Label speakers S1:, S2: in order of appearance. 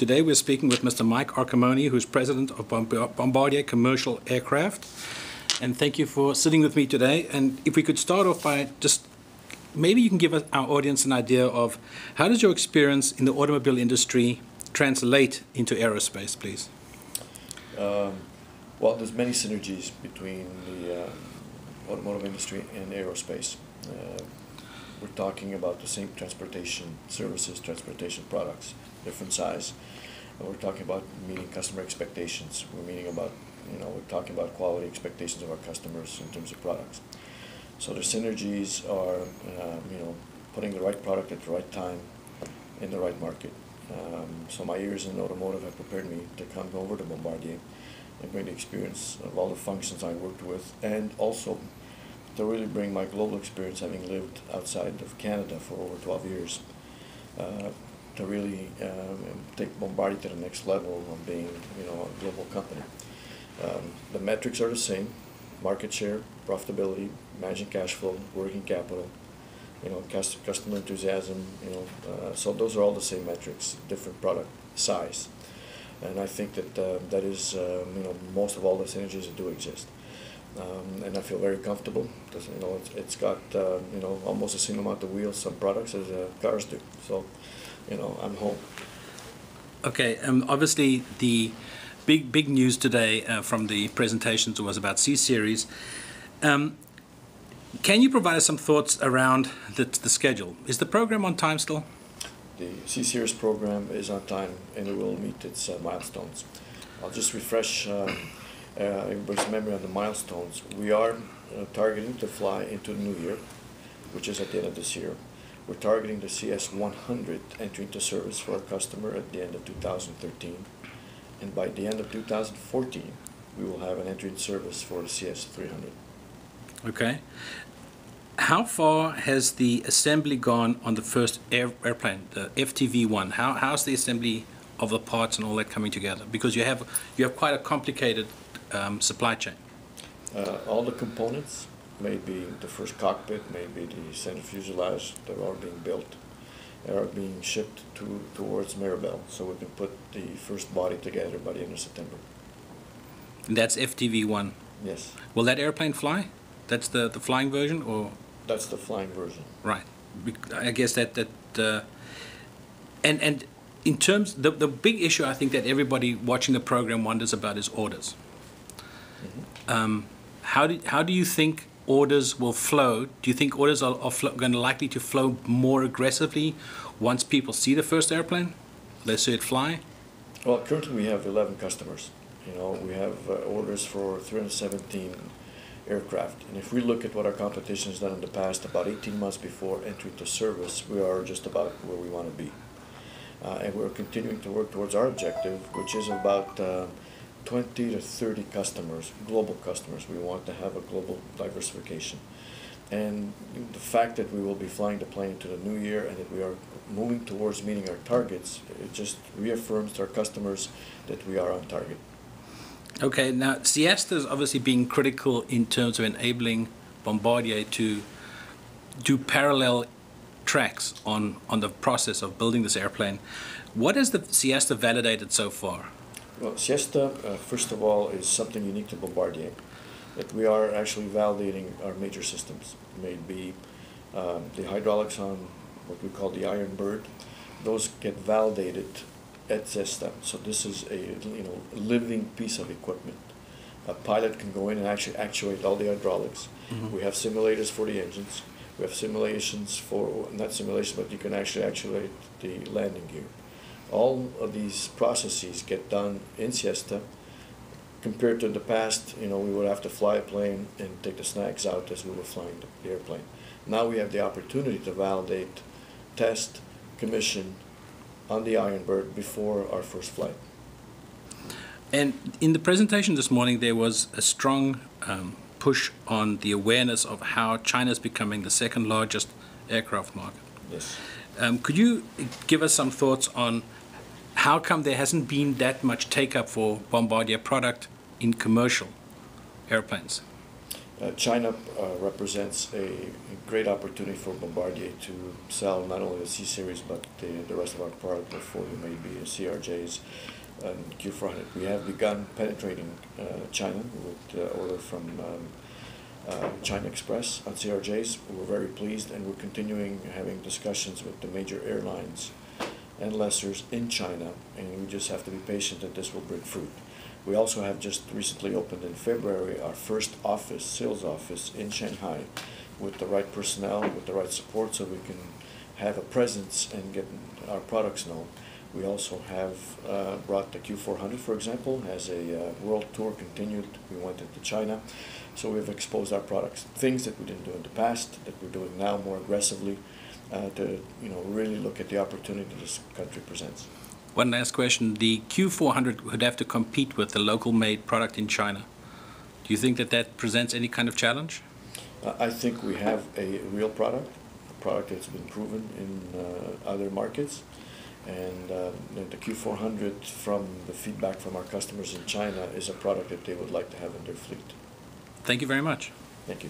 S1: Today we're speaking with Mr. Mike Arcamone, who's president of Bombardier Commercial Aircraft. And thank you for sitting with me today. And if we could start off by just maybe you can give our audience an idea of how does your experience in the automobile industry translate into aerospace, please?
S2: Um, well, there's many synergies between the uh, automotive industry and aerospace. Uh, we're talking about the same transportation services, transportation products, different size. And we're talking about meeting customer expectations. We're meeting about, you know, we're talking about quality expectations of our customers in terms of products. So the synergies are, um, you know, putting the right product at the right time in the right market. Um, so my years in automotive have prepared me to come over to Bombardier and bring the experience of all the functions I worked with and also to really bring my global experience, having lived outside of Canada for over 12 years, uh, to really um, take Bombardier to the next level of being, you know, a global company. Um, the metrics are the same: market share, profitability, managing cash flow, working capital, you know, customer enthusiasm. You know, uh, so those are all the same metrics, different product size, and I think that uh, that is, um, you know, most of all the synergies that do exist um, and I feel very comfortable. Because, you know, it's, it's got uh, you know almost the same amount of wheels, some products as uh, cars do. So, you know, I'm home.
S1: Okay, um, obviously the big big news today uh, from the presentations was about C Series. Um, can you provide us some thoughts around the, the schedule? Is the program on time still?
S2: The C Series program is on time and it will meet its uh, milestones. I'll just refresh um, everybody's memory on the milestones. We are uh, targeting to fly into the new year, which is at the end of this year. We're targeting the CS100 entry into service for our customer at the end of 2013. And by the end of 2014, we will have an entry in service for the CS300.
S1: Okay. How far has the assembly gone on the first air, airplane, the FTV-1? How, how's the assembly of the parts and all that coming together? Because you have you have quite a complicated um, supply chain?
S2: Uh, all the components, maybe the first cockpit, maybe the center fuselage, they're all being built, they are being shipped to, towards Mirabel, so we can put the first body together by the end of September.
S1: And that's FTV-1?
S2: Yes.
S1: Will that airplane fly? That's the, the flying version, or?
S2: That's the flying version.
S1: Right. I guess that, that uh, and, and in terms, the, the big issue I think that everybody watching the program wonders about is orders. Um, how do how do you think orders will flow? Do you think orders are, are going to likely to flow more aggressively once people see the first airplane? They see it fly.
S2: Well, currently we have 11 customers. You know, we have uh, orders for 317 aircraft. And if we look at what our competition has done in the past, about 18 months before entry to service, we are just about where we want to be. Uh, and we're continuing to work towards our objective, which is about uh, 20 to 30 customers, global customers. We want to have a global diversification. And the fact that we will be flying the plane to the new year and that we are moving towards meeting our targets, it just reaffirms to our customers that we are on target.
S1: Okay, now CIASTA is obviously being critical in terms of enabling Bombardier to do parallel tracks on, on the process of building this airplane. What has the CIASTA validated so far?
S2: Well, CIASTA, uh, first of all, is something unique to Bombardier. That we are actually validating our major systems. Maybe um, the hydraulics on what we call the Iron Bird, those get validated at CIASTA. So this is a you know living piece of equipment. A pilot can go in and actually actuate all the hydraulics. Mm-hmm. We have simulators for the engines. We have simulations for not simulation, but you can actually actuate the landing gear all of these processes get done in CIASTA. Compared to the past, you know, we would have to fly a plane and take the snags out as we were flying the airplane. Now we have the opportunity to validate, test, commission on the Iron Bird before our first flight.
S1: And in the presentation this morning, there was a strong um, push on the awareness of how China is becoming the second largest aircraft market.
S2: Yes.
S1: Um, could you give us some thoughts on how come there hasn't been that much take up for Bombardier product in commercial airplanes?
S2: Uh, China uh, represents a, a great opportunity for Bombardier to sell not only the C series but the, the rest of our product portfolio, maybe CRJs and Q400. We have begun penetrating uh, China with uh, order from um, uh, China Express on CRJs. We're very pleased, and we're continuing having discussions with the major airlines and lessors in China, and we just have to be patient that this will bring fruit. We also have just recently opened in February our first office, sales office in Shanghai, with the right personnel, with the right support, so we can have a presence and get our products known. We also have uh, brought the Q400, for example, as a uh, world tour continued. We went into China, so we've exposed our products, things that we didn't do in the past, that we're doing now more aggressively, uh, to you know really look at the opportunity this country presents.
S1: One last question. The Q400 would have to compete with the local made product in China. Do you think that that presents any kind of challenge?
S2: Uh, I think we have a real product, a product that's been proven in uh, other markets. And uh, the Q400, from the feedback from our customers in China, is a product that they would like to have in their fleet.
S1: Thank you very much.
S2: Thank you.